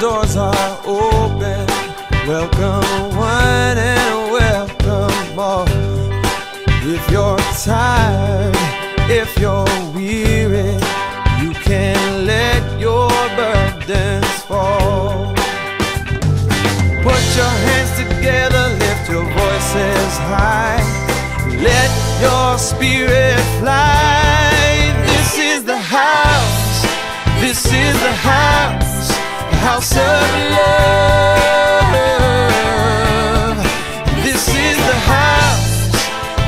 doors are open. Welcome one and welcome all. If you're tired, if you're weary, you can let your burdens fall. Put your hands together, lift your voices high. Let your spirit fly. House of love. This is the house.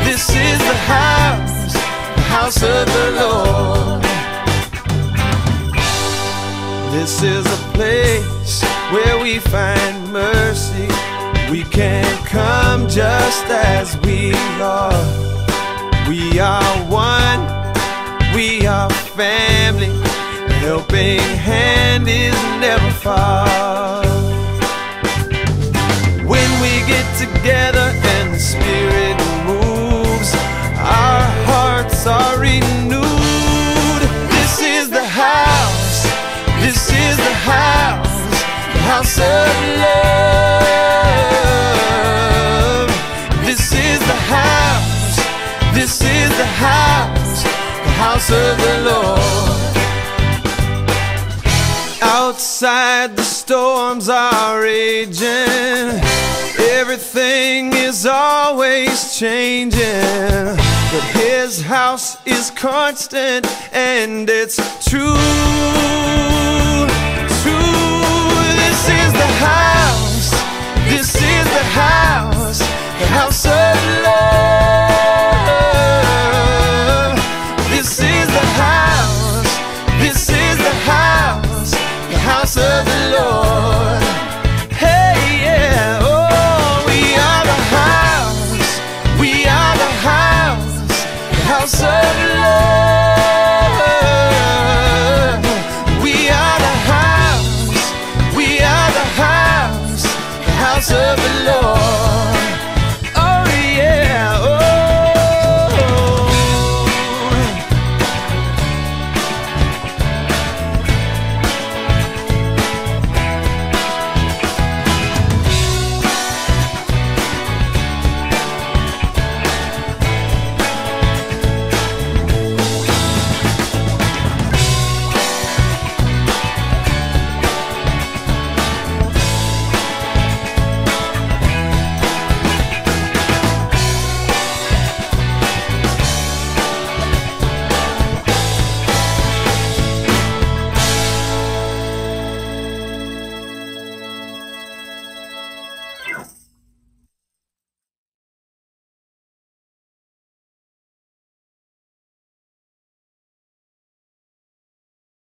This is the house. The house of the Lord. This is a place where we find mercy. We can come just as we are. We are one, we are family. Helping hand is never far. When we get together and the Spirit moves, our hearts are renewed. This is the house, this is the house, the house of love. This is the house, this is the house, the house of the Lord. Outside the storms are raging. Everything is always changing. But his house is constant and it's true.